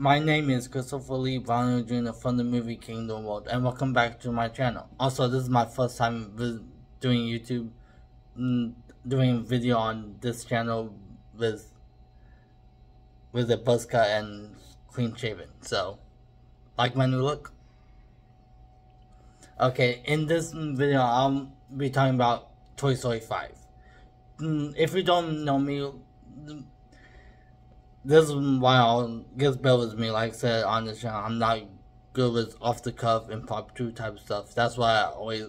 My name is Christopher Lee Brown Jr. from the movie Kingdom World, and welcome back to my channel. Also, this is my first time doing YouTube, mm, doing video on this channel with with a buzz cut and clean shaven. So, like my new look. Okay, in this video, I'll be talking about Toy Story 5. Mm, if you don't know me, this is why I'll get bear with me. Like I said on the channel, I'm not good with off the cuff impromptu type of stuff. That's why I always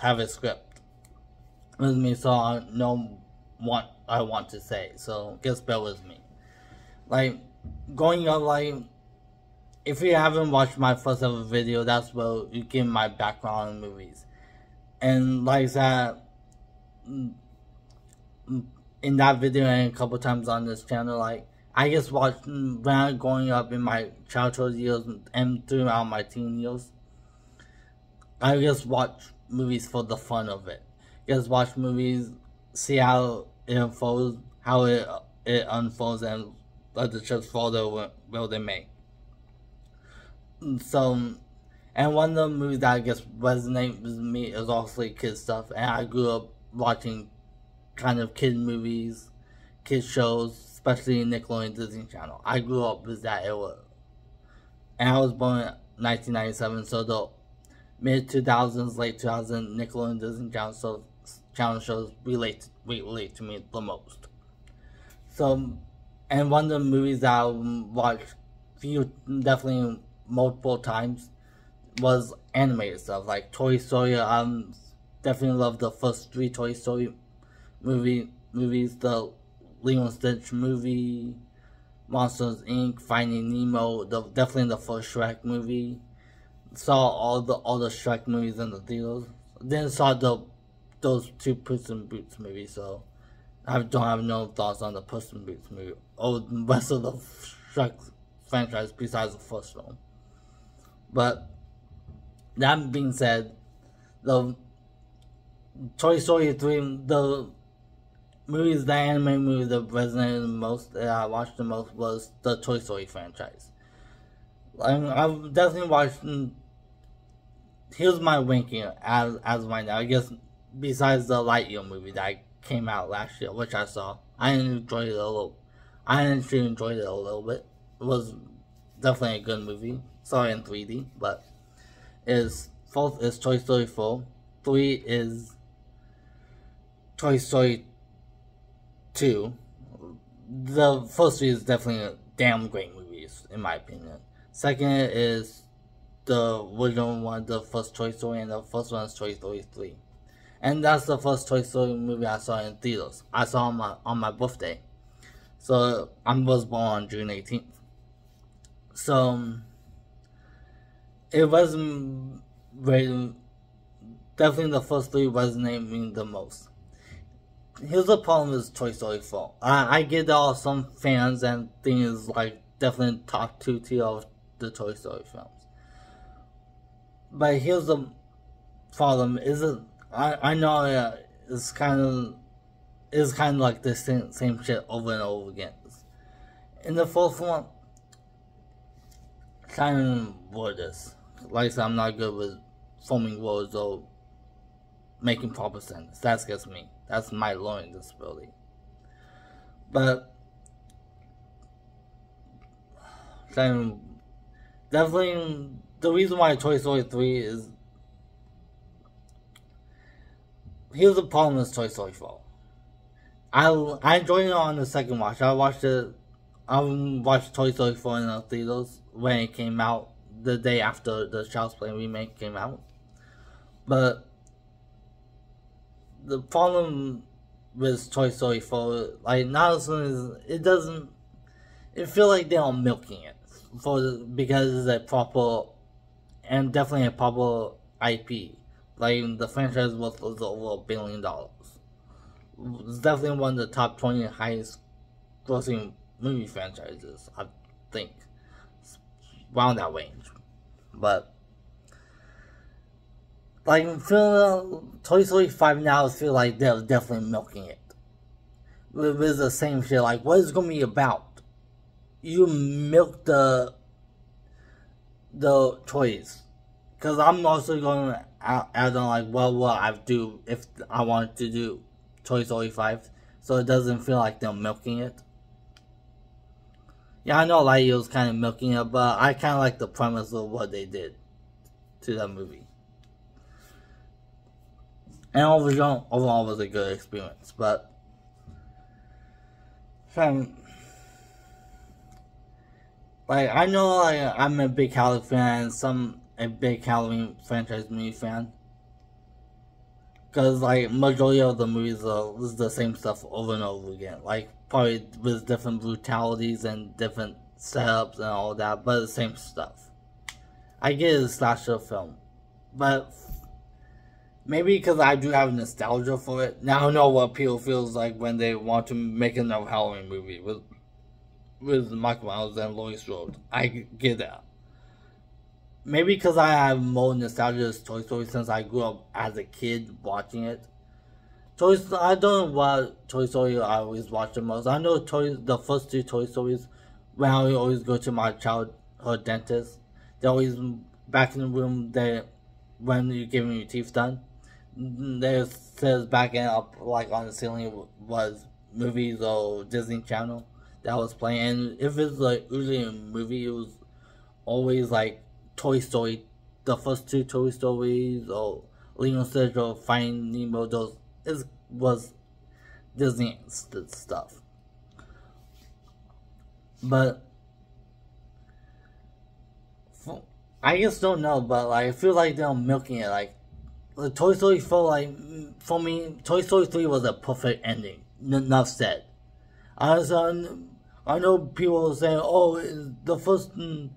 have a script with me, so I know what I want to say. So just bear with me. Like going up, like if you haven't watched my first ever video, that's where you get my background in movies. And like that, mm, mm, in that video and a couple times on this channel, like I just watched mm, when I was growing up in my childhood years and throughout my teen years. I just watch movies for the fun of it. Just watch movies, see how it unfolds, how it it unfolds, and let the chips fall well they may. So, and one of the movies that I guess resonates with me is also kid stuff, and I grew up watching kind of kid movies, kid shows, especially Nickelodeon Disney Channel. I grew up with that era. And I was born in 1997, so the mid 2000s, late 2000s Nickelodeon Disney Channel, so, channel shows relate, relate to me the most. So, and one of the movies that I watched few, definitely multiple times was animated stuff like Toy Story. Um, definitely love the first three Toy Story movie movies. The And Stitch movie, Monsters Inc., Finding Nemo, the definitely the first Shrek movie. Saw all the all the Shrek movies in the theaters. Then saw the those two Puss in Boots movies. So I don't have no thoughts on the Puss in Boots movie or the rest of the Shrek franchise besides the first one. But that being said, the Toy Story 3, the movies, the anime movie that resonated the most, that I watched the most, was the Toy Story franchise. I I've definitely watched. Mm, here's my ranking as as right now. I guess besides the Lightyear movie that came out last year, which I saw, I enjoyed it a little. I actually enjoyed it a little bit. It was definitely a good movie. Sorry in 3D, but is fourth is Toy Story 4. Three is Toy Story 2. The first three is definitely a damn great movies, in my opinion. Second is the original one, the first Toy Story, and the first one is Toy Story 3. And that's the first Toy Story movie I saw in theaters. I saw on my on my birthday. So I was born on June 18th. So it wasn't very definitely the first three resonating the most here's the problem with Toy Story 4. I, I get all some fans and things like definitely top two tier of the Toy Story films. But here's the problem: is it? I I know it's kind of it's kind of like the same same shit over and over again. In the fourth one, kind of words. Like I said, I'm not good with forming words or making proper sense. That's just me. That's my learning disability. But then definitely the reason why Toy Story 3 is here's the problem with Toy Story 4. I I enjoyed it on the second watch. I watched it I watched Toy Story 4 in the theaters when it came out the day after the Child's Play remake came out. But the problem with Toy Story 4, like, not as soon as it doesn't, it feel like they're milking it for because it's a proper and definitely a proper IP. Like the franchise was, was over a billion dollars. It's definitely one of the top twenty highest grossing movie franchises, I think. Around that range. But like, feel, Toy Story 5 now feel like they're definitely milking it. With the same shit, like, what is it gonna be about? you milk the the toys. Cause I'm also going to add on like, what I do if I wanted to do Toy Story 5, so it doesn't feel like they're milking it. Yeah, I know like it was kind of milking it, but I kind of like the premise of what they did to that movie. And overall, overall was a good experience, but from like I know like I'm a big Halloween fan, some a big Halloween franchise movie fan. Cause like majority of the movies are the same stuff over and over again. Like probably with different brutalities and different setups and all that, but the same stuff. I get a slasher film, but maybe because I do have nostalgia for it. Now I know what people feels like when they want to make another Halloween movie with with Michael Myers and Laurie Strode. I get that. Maybe because I have more nostalgia to Toy Story since I grew up as a kid watching it. Toy Story, I don't know what Toy Story I always watch the most. I know Toy the first two Toy Stories when I always go to my childhood dentist. They always back in the room they when you're getting your teeth done. There says back in up like on the ceiling was movies or Disney Channel that was playing. And if it's like usually a movie, it was always like Toy Story, the first two Toy Stories, or Lilo Stitch or Finding Nemo. Those is was Disney stuff. But I just don't know. But like, I feel like they're milking it. Like the Toy Story 4, like for me, Toy Story three was a perfect ending. Enough said. I on I know people saying, "Oh, the first, mm,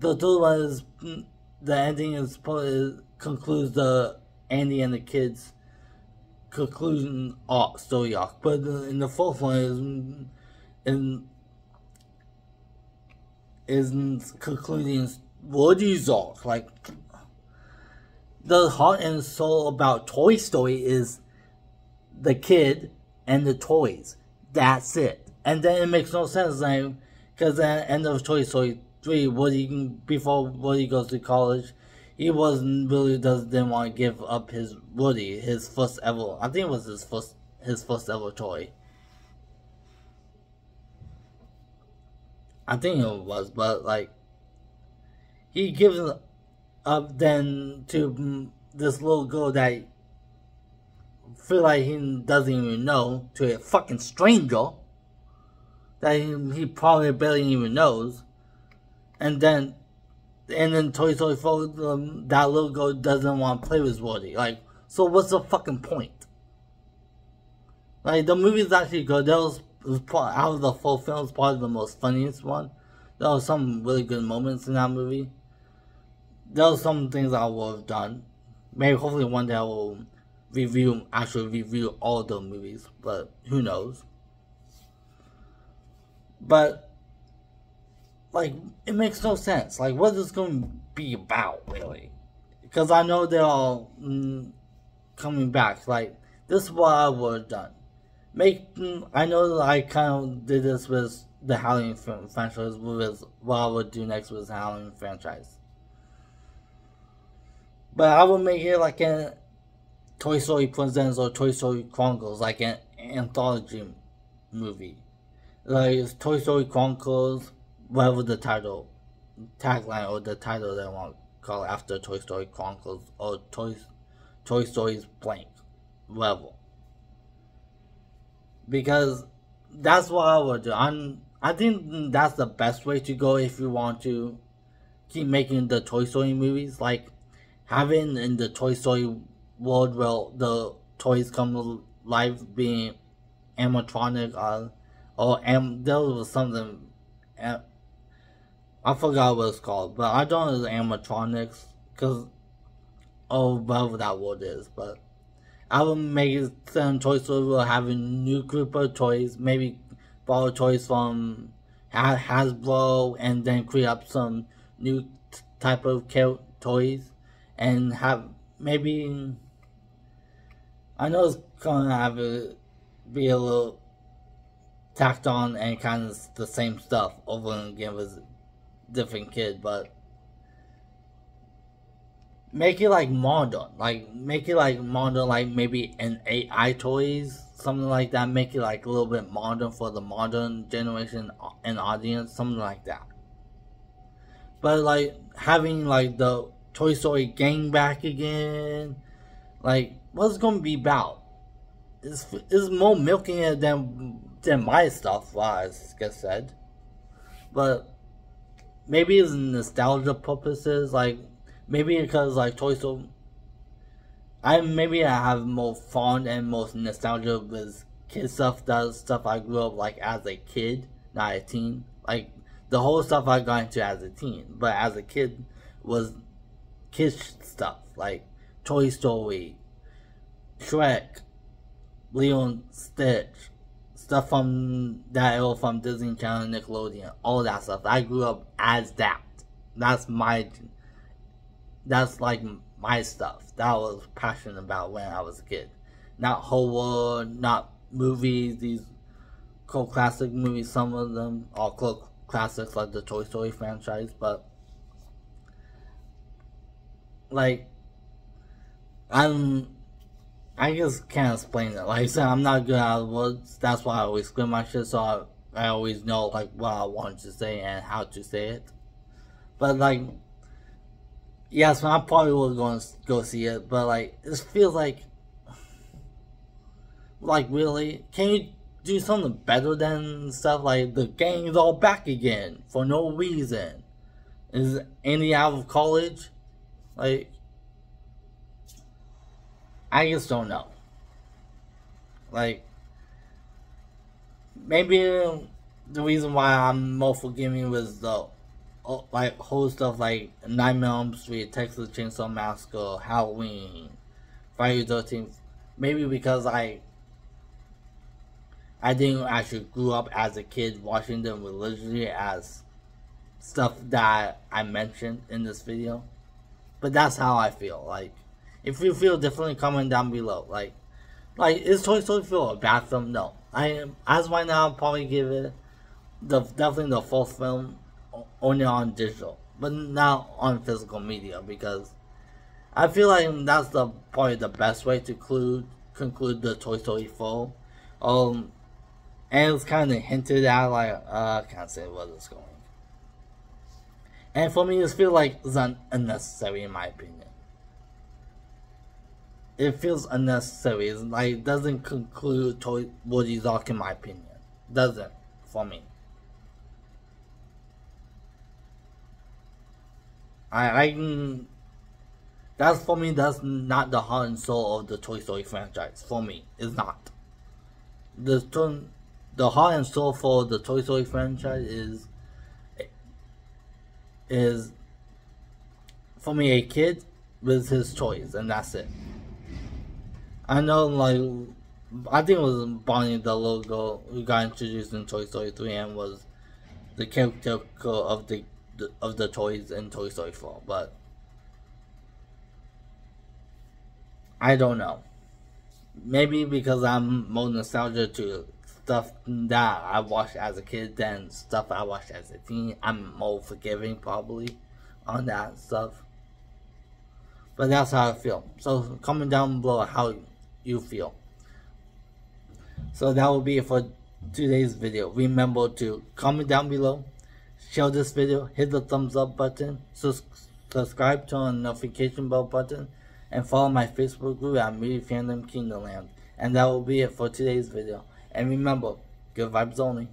the third one is the ending is, is concludes the Andy and the kids conclusion arc story arc, but in the fourth one is mm, in is concluding Woody's arc. Like the heart and soul about Toy Story is the kid and the toys. That's it and then it makes no sense like because at the end of Toy Story three, Woody before Woody goes to college, he wasn't really does didn't want to give up his Woody, his first ever. I think it was his first his first ever toy. I think it was, but like he gives up then to this little girl that feel like he doesn't even know to a fucking stranger that he, he probably barely even knows. And then, and then Toy Story 4, um, that little girl doesn't want to play with Woody. Like, so what's the fucking point? Like, the movie's actually good. That was, was part, out of the full films, probably the most funniest one. There were some really good moments in that movie. There were some things I would have done. Maybe, hopefully, one day I will review, actually review all the movies, but who knows. But like it makes no sense. Like what is this going to be about really? Because I know they're all mm, coming back. Like this is what I would have done. Make mm, I know I kind of did this with the Halloween franchise. With what I would do next with the Halloween franchise. But I would make it like a Toy Story Presents or Toy Story Chronicles, like an anthology movie like Toy Story Chronicles, whatever the title, tagline or the title they want to call it after Toy Story Chronicles or Toy, Toy Story's blank, level. Because that's what I would do. I'm, I think that's the best way to go if you want to keep making the Toy Story movies. Like having in the Toy Story world where the toys come to life being animatronic uh, or am there was something. I forgot what it's called, but I don't know animatronics because oh whatever that word is. But I will make some Toy Story will have a new group of toys, maybe borrow toys from Hasbro, and then create up some new type of toys, and have maybe. I know it's gonna have a, be a little tacked on and kind of the same stuff over and again with different kid, but make it like modern, like make it like modern, like maybe an AI toys, something like that. Make it like a little bit modern for the modern generation uh, and audience, something like that. But like having like the Toy Story gang back again, like what's it gonna be about? It's, it's more milking it than than my stuff, as I said. But maybe it's nostalgia purposes, like maybe because like Toy Story. I maybe I have more fond and most nostalgia with kid stuff. That stuff I grew up like as a kid, not a teen. Like the whole stuff I got into as a teen, but as a kid was kids stuff like Toy Story, Shrek, Lilo Stitch, stuff from that from Disney Channel, Nickelodeon, all that stuff. I grew up as that. That's my, that's like my stuff. That I was passionate about when I was a kid. Not horror, not movies, these cult classic movies, some of them are cult classics like the Toy Story franchise, but like I'm I just can't explain it. Like I said, I'm not good at words. That's why I always script my shit, so I, I always know like what I want to say and how to say it. But like, yes, I probably will go go see it. But like, it feels like, like really, can you do something better than stuff like the gang's all back again for no reason? Is Andy out of college? Like, I just don't know. Like, maybe the reason why I'm more forgiving was the uh, like whole stuff like Nightmare on Elm Street, Texas Chainsaw Massacre, Halloween, Friday the Thirteenth. Maybe because I I didn't actually grew up as a kid watching them religiously as stuff that I mentioned in this video. But that's how I feel. Like if you feel differently, comment down below. Like, like is Toy Story feel a bad film? No. I am as right now, I'll probably give it the definitely the fourth film only on digital, but not on physical media because I feel like that's the probably the best way to conclude conclude the Toy Story 4. Um, and it's kind of hinted at like uh, I can't say where it's going. And for me, it feels like it's unnecessary in my opinion it feels unnecessary. It's like doesn't conclude Toy Woody's arc in my opinion. Doesn't for me. I I that's for me that's not the heart and soul of the Toy Story franchise. For me, it's not. The the heart and soul for the Toy Story franchise is is for me a kid with his toys and that's it. I know, like, I think it was Bonnie the little girl who got introduced in Toy Story 3 and was the character of the, of the toys in Toy Story 4, but I don't know. Maybe because I'm more nostalgia to stuff that I watched as a kid than stuff I watched as a teen. I'm more forgiving probably on that stuff. But that's how I feel. So comment down below how you feel. So that will be it for today's video. Remember to comment down below, share this video, hit the thumbs up button, sus subscribe, turn on the notification bell button, and follow my Facebook group at Movie Fandom Kingdom Land. And that will be it for today's video. And remember, good vibes only.